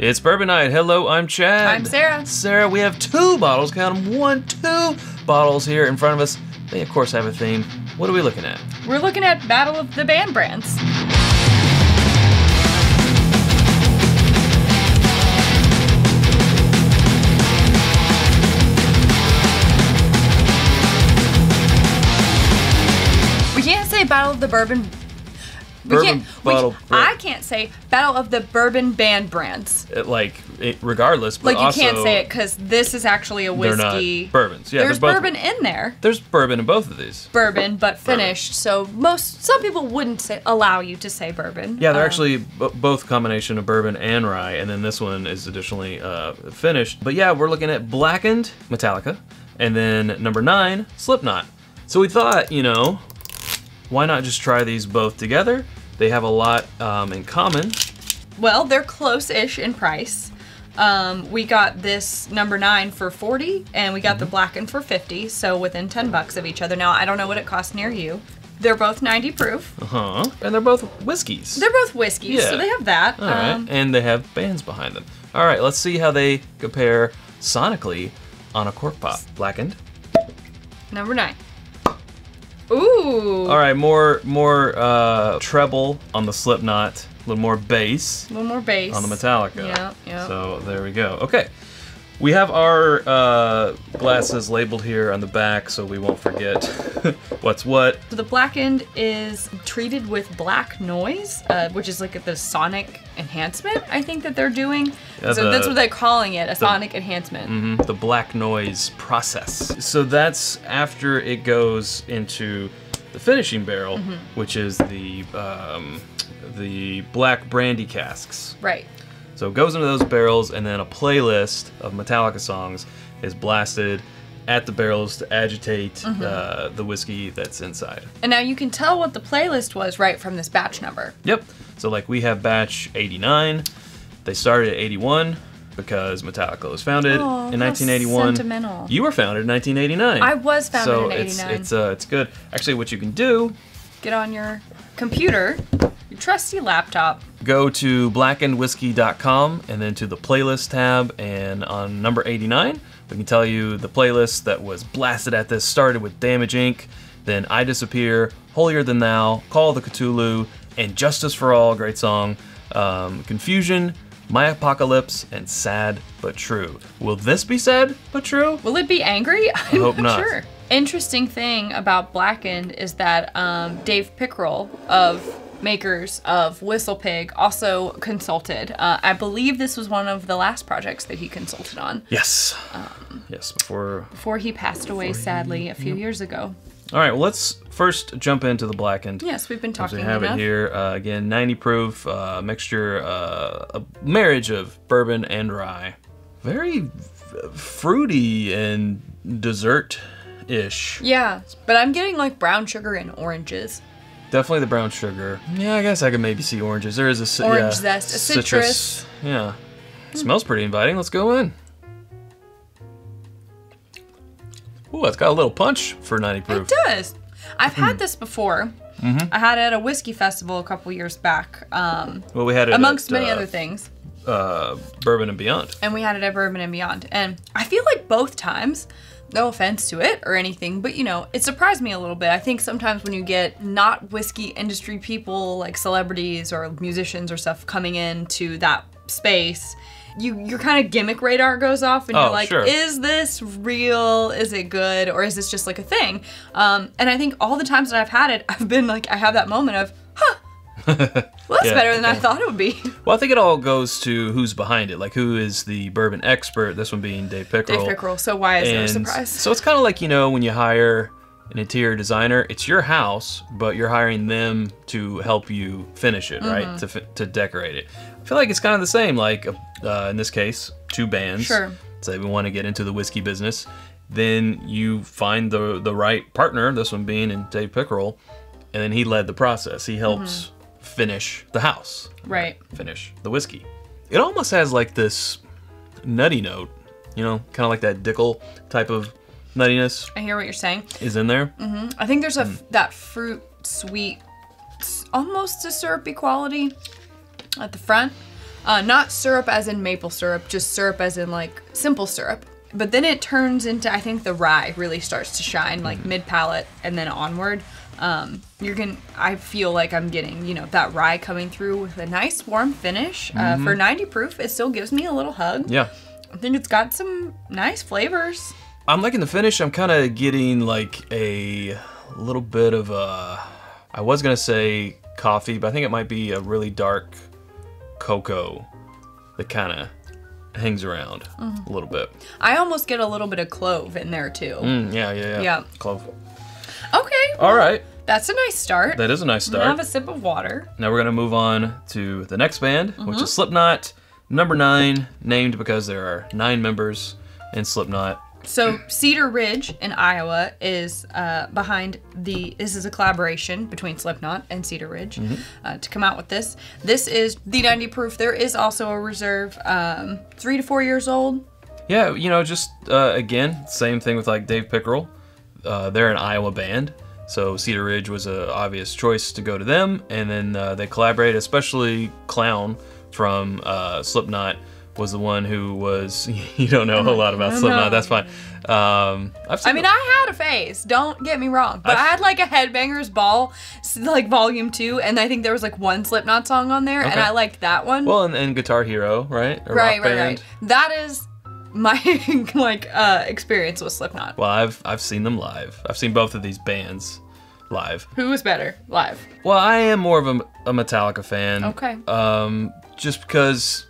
It's Bourbon Night. Hello, I'm Chad. I'm Sarah. Sarah, we have two bottles. Count them. One, two bottles here in front of us. They, of course, have a theme. What are we looking at? We're looking at Battle of the Band Brands. We can't say Battle of the Bourbon. We Bourbon bottle- I can't say Battle of the Bourbon Band Brands. It, like, it, regardless, but Like you also, can't say it because this is actually a They're not whiskey. bourbons. Yeah, There's both, bourbon in there. There's bourbon in both of these. bourbon, but finished. So most some people wouldn't say allow you to say bourbon. Yeah, they're Um, actually b- both combination of bourbon and rye, and then this one is additionally uh, finished. But yeah, we're looking at blackened Metallica, and then number nine, Slipknot. So we thought, you know, why not just try these both together? They have a lot um, in common. well, they're close-ish in price. Um, we got this number nine for forty, and we got Mm-hmm. the blackened for fifty. So within ten bucks of each other. Now I don't know what it costs near you. They're both ninety proof. Uh huh. And they're both whiskeys. They're both whiskeys, Yeah. so they have that. All right, Um, and they have bands behind them. All right, let's see how they compare sonically on a cork pop. Blackened. number nine. Ooh. All right, more more uh, treble on the Slipknot, a little more bass. A little more bass on the Metallica. Yeah, yeah. So there we go. Okay. We have our uh, glasses labeled here on the back so we won't forget what's what. So the blackened is treated with black noise, uh, which is like the sonic enhancement. I think that they're doing. Yeah, so the- that's what they're calling it, a sonic enhancement. Mhm, The black noise process. So that's after it goes into the finishing barrel, Mm-hmm. which is the um, the black brandy casks. Right. So it goes into those barrels, and then a playlist of Metallica songs is blasted at the barrels to agitate Mm-hmm. uh, the whiskey that's inside. And now you can tell what the playlist was right from this batch number. Yep. So like we have batch 89. They started at 81 because Metallica was founded Aw, in how 1981. sentimental. You were founded in 1989. I was founded so in it's 89. it's it's uh it's good. Actually, what you can do, Get on your computer, trusty laptop. go to blackenedwhiskey.com and then to the playlist tab and on number 89, we can tell you the playlist that was blasted at this started with Damage Inc., then I Disappear, Holier Than Thou, Call of the Cthulhu, and Justice for All, great song, um, Confusion, My Apocalypse, and Sad But True. Will this be sad but true? Will it be angry? I'm hope not. Sure. Interesting thing about Blackened is that um, Dave Pickerell of makers of Whistle Pig also consulted. Uh, I believe this was one of the last projects that he consulted on Yes. Um, yes, before before he passed away sadly a few years ago. All right, well, let's first jump into the blackened. Yes, we've been As we talking have enough. it here uh, again, 90 proof uh, mixture, uh, a marriage of bourbon and rye. Very fruity and dessert ish. Yeah, but I'm getting like brown sugar and oranges. Definitely the brown sugar. Yeah, I guess I could maybe see oranges. There is a Orange yeah, zest, a citrus. Yeah, smells pretty inviting. Let's go in. Ooh, it's got a little punch for 90 proof. It does. I've Hmm. had this before. Mm-hmm. I had it at a whiskey festival a couple years back, um, Well, we had it amongst at, many uh, other things. Uh, bourbon and beyond. and we had it at Bourbon and Beyond. And I feel like both times, no offense to it or anything, but you know, it surprised me a little bit. I think sometimes when you get not whiskey industry people like celebrities or musicians or stuff coming into that space, you your kind of gimmick radar goes off and Oh, you're like, sure. is this real? Is it good? Or is this just like a thing? Um, and I think all the times that I've had it, I've been like, I have that moment of, huh. Well, that's Yeah, better than I thought it would be. Well, I think it all goes to who's behind it. Like, who is the bourbon expert? This one being Dave Pickerell. Dave Pickerell. So why is there a surprise? So it's kind of like, you know, when you hire an interior designer, it's your house, but you're hiring them to help you finish it, Mm-hmm. right? To, to decorate it. I feel like it's kind of the same. Like, uh, in this case, two bands. Sure. Say we want to get into the whiskey business. Then you find the the right partner, this one being in Dave Pickerell, and then he led the process. He helps finish the house Right. finish the whiskey. It almost has like this nutty note, you know, kind of like that Dickel type of nuttiness I hear what you're saying. is in there. I think there's a Hmm. f that fruit sweet, almost a syrupy quality at the front. Uh, not syrup as in maple syrup, just syrup as in like simple syrup. But then it turns into I think the rye really starts to shine like mid palate and then onward. Um, you're gonna. I feel like I'm getting you know that rye coming through with a nice warm finish. Uh, for 90 proof, it still gives me a little hug. Yeah. I think it's got some nice flavors. I'm liking the finish. I'm kind of getting like a little bit of a. I was gonna say coffee, but I think it might be a really dark cocoa that kind of hangs around a little bit. I almost get a little bit of clove in there too. Mm, yeah, yeah, yeah. Yeah. Clove. All right, that's a nice start. that is a nice I'm have a sip of water. Now we're gonna move on to the next band, which Mm-hmm. is Slipknot, number nine, named because there are nine members in Slipknot. So Cedar Ridge in Iowa is uh, behind the. This is a collaboration between Slipknot and Cedar Ridge Mm-hmm. uh, to come out with this. This is the 90 proof. There is also a reserve, um, three to four years old. Yeah, you know, just uh, again, same thing with like Dave Pickerell. Uh, they're an Iowa band, so Cedar Ridge was an obvious choice to go to them, and then uh, they collaborated. Especially Clown from uh, Slipknot was the one who was. You don't know a whole lot about Slipknot. That's fine. Um, I've seen I mean, I had a face. Don't get me wrong, but I, I've- had like a Headbangers Ball, like Volume Two, and I think there was like one Slipknot song on there, and I liked that one. well, and, and Guitar Hero, right? A right, rock right, band. right. That is my like uh experience with Slipknot. Well, I've I've seen them live. I've seen both of these bands live. Who was better live? Well, I am more of a, a Metallica fan. Okay. Um, just because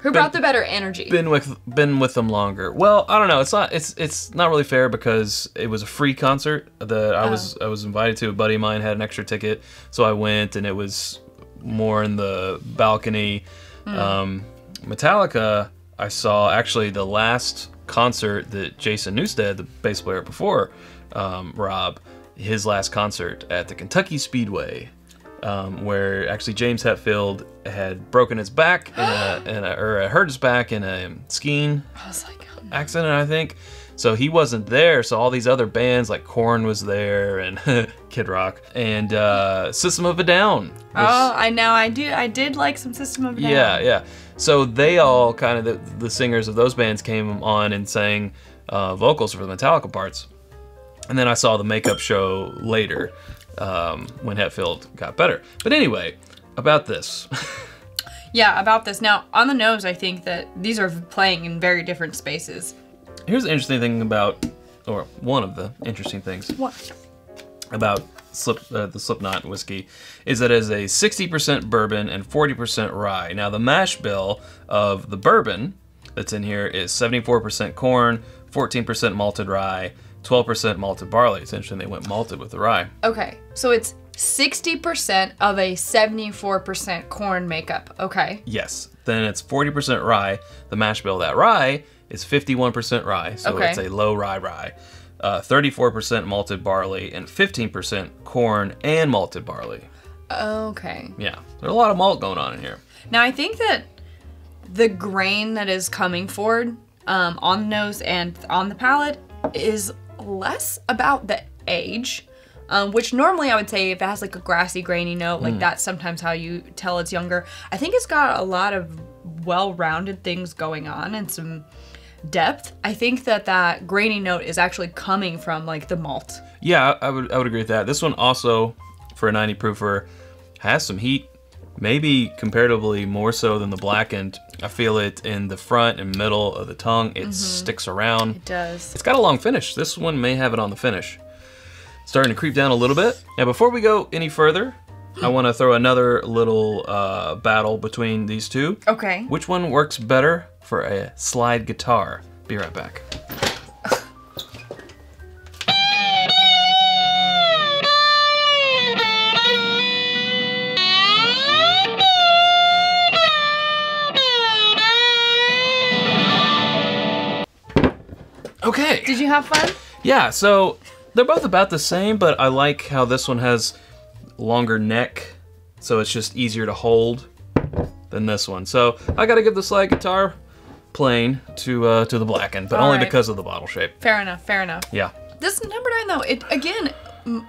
Who brought the better energy? been with been with them longer. Well, I don't know. It's not it's it's not really fair because it was a free concert that I was I was invited to. A buddy of mine had an extra ticket, so I went, and it was more in the balcony. Um, Metallica, I saw actually the last concert that Jason Newsted, the bass player before um, Rob, his last concert at the Kentucky Speedway um, where actually James Hetfield had broken his back in a, in a or hurt his back in a skiing I was like, oh, no. accident, I think. So he wasn't there. So all these other bands like Korn was there and Kid Rock and uh, System of a Down. was- oh, I know. I do. I did like some System of a Down. yeah, yeah. So they all kind of the, the singers of those bands came on and sang uh, vocals for the Metallica parts. And then I saw the makeup show later um, when Hetfield got better. But anyway, about this. Yeah, about this. Now, on the nose, I think that these are playing in very different spaces. Here's the interesting thing about, or one of the interesting things What? about slip, uh, the Slipknot whiskey is that it is a 60% bourbon and 40% rye. Now, the mash bill of the bourbon that's in here is 74% corn, 14% malted rye, 12% malted barley. It's interesting they went malted with the rye. Okay, so it's 60% of a 74% corn makeup. Okay. Yes. Then it's 40% rye. The mash bill of that rye is 51% rye, so Okay. it's a low rye rye. Uh, 34% malted barley and 15% corn and malted barley. Okay. Yeah, there's a lot of malt going on in here. Now, I think that the grain that is coming forward um, on the nose and on the palate is less about the age, um, which normally I would say if it has like a grassy, grainy note, like that's sometimes how you tell it's younger. I think it's got a lot of well rounded things going on and some depth. I think that that grainy note is actually coming from like the malt. Yeah, I would I would agree with that. This one also, for a 90 proofer, has some heat. Maybe comparatively more so than the blackened. I feel it in the front and middle of the tongue. It sticks around. It does. It's got a long finish. This one may have it on the finish. Starting to creep down a little bit. Now, before we go any further, I want to throw another little uh, battle between these two. Okay. Which one works better for a slide guitar? Be right back. Okay. Did you have fun? Yeah, so they're both about the same, but I like how this one has longer neck, so it's just easier to hold than this one. So I gotta give the slide guitar plain to uh, to the blackened, but only Alright. because of the bottle shape. Fair enough. Fair enough. Yeah. This number nine though, it again,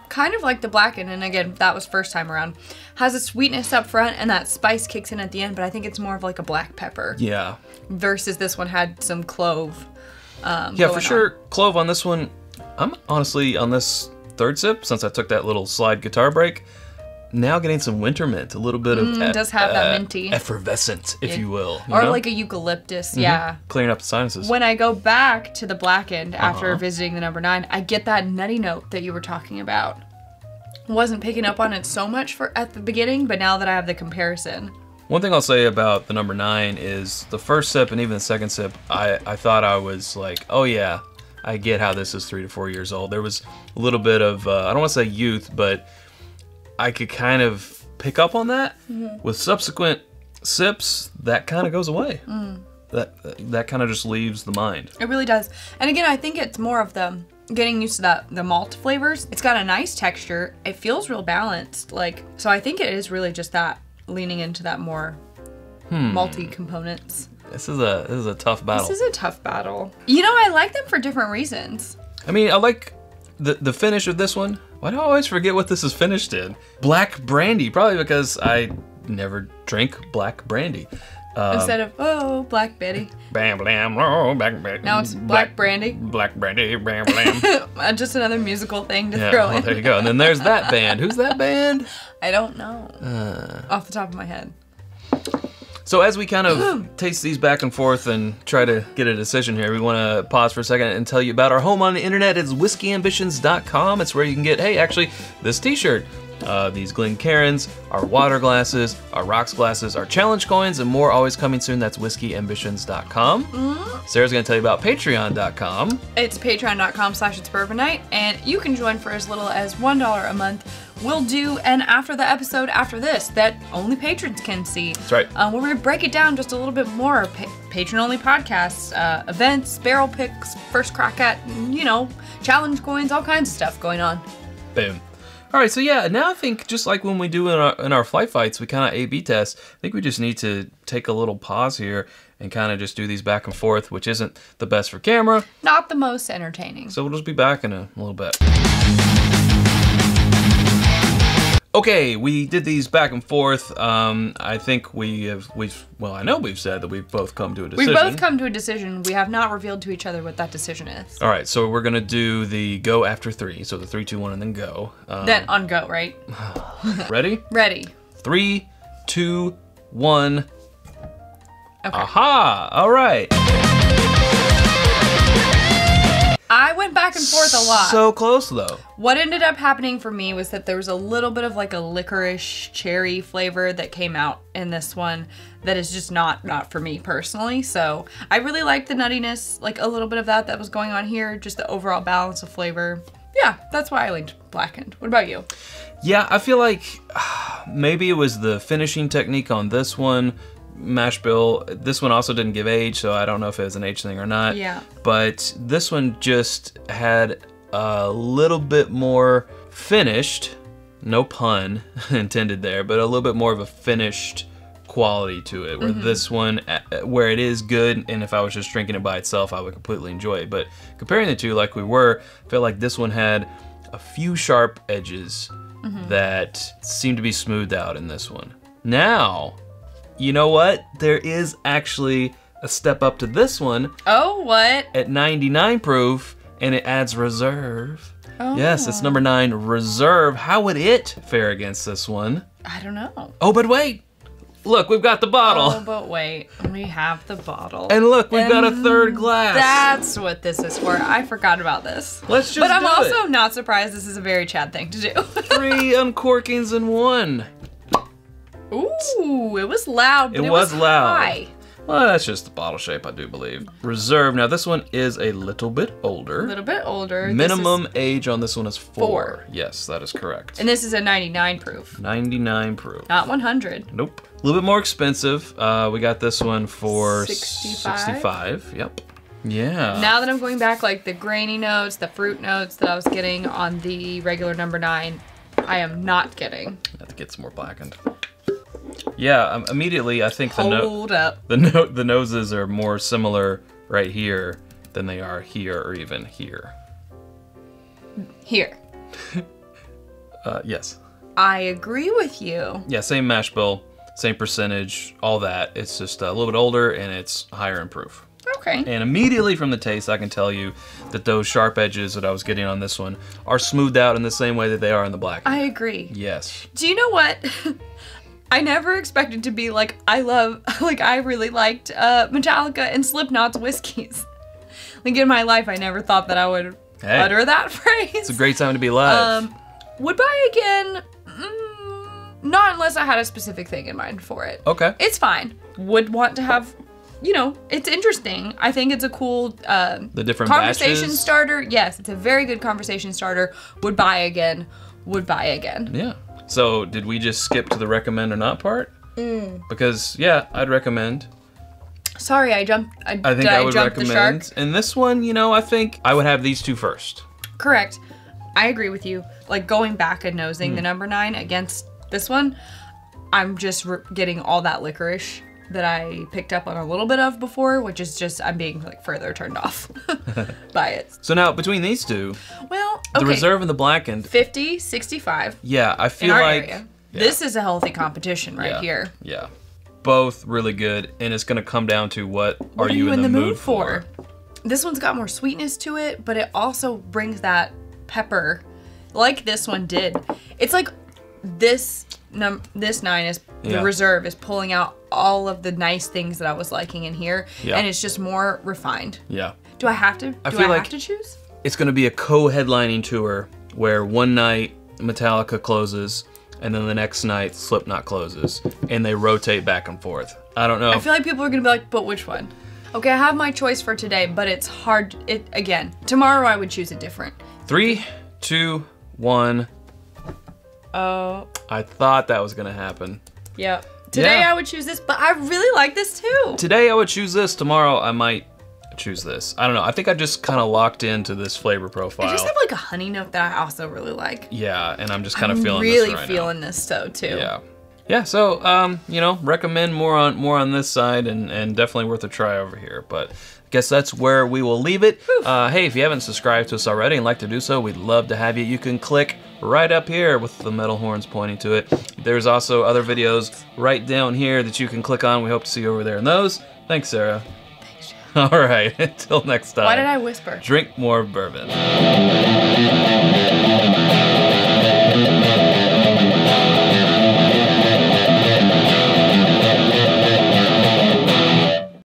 kind of like the blackened, and again, that was first time around, has a sweetness up front and that spice kicks in at the end, but I think it's more of like a black pepper Yeah. versus this one had some clove. Um, Yeah, for on. sure. Clove on this one. I'm honestly on this third sip since I took that little slide guitar break. Now getting some winter mint, a little bit of Mm, does have that minty. effervescent, if you will, you Or know? Like a eucalyptus, yeah. clearing up the sinuses. When I go back to the blackened after Uh-huh. visiting the number nine, I get that nutty note that you were talking about. Wasn't picking up on it so much for at the beginning, but now that I have the comparison, One thing I'll say about the number nine is the first sip and even the second sip, I, I thought I was like, oh yeah, I get how this is three to four years old. There was a little bit of, uh, I don't want to say youth, but I could kind of pick up on that. With subsequent sips, that kind of goes away. That that kind of just leaves the mind. It really does. And again, I think it's more of the getting used to that the malt flavors. It's got a nice texture. It feels real balanced. Like so I think it is really just that leaning into that more Hmm. malty components. This is a this is a tough battle. This is a tough battle. You know, I like them for different reasons. I mean, I like the the finish of this one. Why do I always forget what this is finished in? Black brandy, probably because I never drink black brandy. Um, Instead of oh, Black Betty. bam blam, oh, black, black, Now it's Black Brandy. Black brandy, bam blam. Uh, Just another musical thing to yeah, throw well, in. there you go. And then there's that band. Who's that band? I don't know. Uh. Off the top of my head. So as we kind of taste these back and forth and try to get a decision here, we want to pause for a second and tell you about our home on the internet. It's whiskeyambitions.com. It's where you can get, hey, actually, this T-shirt, uh, these Glencairns, our water glasses, our rocks glasses, our challenge coins, and more. Always coming soon. That's whiskeyambitions.com. Sarah's going to tell you about Patreon.com. It's patreon.com slash it's bourbon night, and you can join for as little as $1 a month. We'll do an after the episode after this that only patrons can see. That's right. Um, where we break it down just a little bit more. Pa- patron only podcasts, uh, events, barrel picks, first crack at, you know, challenge coins, all kinds of stuff going on. Boom. All right, so yeah, now I think just like when we do in our in our flight fights, we kind of A/B test. I think we just need to take a little pause here and kind of just do these back and forth, which isn't the best for camera. Not the most entertaining. So we'll just be back in a little bit. Okay, we did these back and forth. Um, I think we have we've well, I know we've said that we've both come to a decision. We've both come to a decision. We have not revealed to each other what that decision is. All right, so we're gonna do the go after three. So the three, two, one, and then go. Um, Then on go, right? ready? Ready. Three, two, one. Okay. Aha! All right. I went back and forth a lot. So close though. What ended up happening for me was that there was a little bit of like a licorice cherry flavor that came out in this one that is just not not for me personally. So I really liked the nuttiness, like a little bit of that that was going on here, just the overall balance of flavor. Yeah, that's why I linked blackened. What about you? Yeah, I feel like maybe it was the finishing technique on this one. Mash bill. This one also didn't give age, so I don't know if it was an age thing or not. Yeah. But this one just had a little bit more finished. No pun intended there, but a little bit more of a finished quality to it. Where mm-hmm. this one, where it is good, and if I was just drinking it by itself, I would completely enjoy it. But comparing the two, like we were, I felt like this one had a few sharp edges mm-hmm. that seemed to be smoothed out in this one. Now, you know what? There is actually a step up to this one Oh, what? at 99 proof, and it adds reserve. Oh. Yes, it's oh. number nine, reserve. How would it fare against this one? I don't know. Oh, but wait! Look, we've got the bottle. Oh, but wait, we have the bottle. And look, we've got a third glass. That's what this is for. I forgot about this. Let's just But I'm also it. not surprised this is a very Chad thing to do. Three uncorkings in one. Ooh, it was loud. It it, was loud. high. Well, that's just the bottle shape, I do believe. Reserve. Now, this one is a little bit older. A little bit older. This is- Minimum age on this one is four. Four. Yes, that is correct. and this is a 99 proof, 99 proof. not 100. Nope. A little bit more expensive. Uh, we got this one for 65? 65. Yep. Yeah. Now that I'm going back, like the grainy notes, the fruit notes that I was getting on the regular number nine, I am not getting. have to get some more blackened. Yeah. Um, immediately, I think the no- up. the no- the noses are more similar right here than they are here or even here. Here. Uh, yes. I agree with you. Yeah, same mash bill, same percentage, all that. It's just a little bit older and it's higher in proof. Okay. And immediately from the taste, I can tell you that those sharp edges that I was getting on this one are smoothed out in the same way that they are in the black. I agree. yes. Do you know what? I never expected to be like I love like I really liked uh, Metallica and Slipknot's whiskeys. Like in my life, I never thought that I would Hey. utter that phrase. It's a great time to be alive. Um, would buy again? Mm, not unless I had a specific thing in mind for it. okay. It's fine. Would want to have, you know, it's interesting. I think it's a cool um, The different conversation batches. starter. Yes, it's a very good conversation starter. Would buy again. Would buy again. Yeah. So, did we just skip to the recommend or not part? Mm. Because, yeah, I'd recommend. Sorry, I jumped. I, I think I, I, would jump the shark? recommend. And this one, you know, I think I would have these two first. Correct. I agree with you. Like going back and nosing Hmm. the number nine against this one, I'm just getting all that licorice that I picked up on a little bit of before, which is just I'm being like further turned off by it. So now between these two, Well, the okay. reserve and the blackened, 50, 65 yeah, I feel like area. This is a healthy competition right yeah, here. Yeah. Both really good, and it's gonna come down to what, What are you, in, the, mood, for? This one's got more sweetness to it, but it also brings that pepper, like this one did. It's like this num this nine is Yeah. the reserve is pulling out all of the nice things that I was liking in here, Yeah. and it's just more refined. Yeah. Do I have to? I do feel I like- have to choose? It's gonna be a co-headlining tour where one night Metallica closes, and then the next night Slipknot closes, and they rotate back and forth. I don't know. I feel like people are gonna be like, but which one? Okay, I have my choice for today, but it's hard. It again. Tomorrow I would choose a different. Three, two, one. Oh, I thought that was gonna happen. yeah. Today Yeah. I would choose this, but I really like this too. Today I would choose this. Tomorrow I might choose this. I don't know. I think I just kind of locked into this flavor profile. I just have like a honey note that I also really like. yeah, and I'm just kind of feeling really this right feeling this though too. Yeah. Yeah, so um, you know, recommend more on more on this side and and definitely worth a try over here. But I guess that's where we will leave it. Uh, hey, if you haven't subscribed to us already and like to do so, we'd love to have you. You can click right up here with the metal horns pointing to it. There's also other videos right down here that you can click on. We hope to see you over there in those. Thanks, Sarah. All right, until next time. Why did I whisper? drink more bourbon?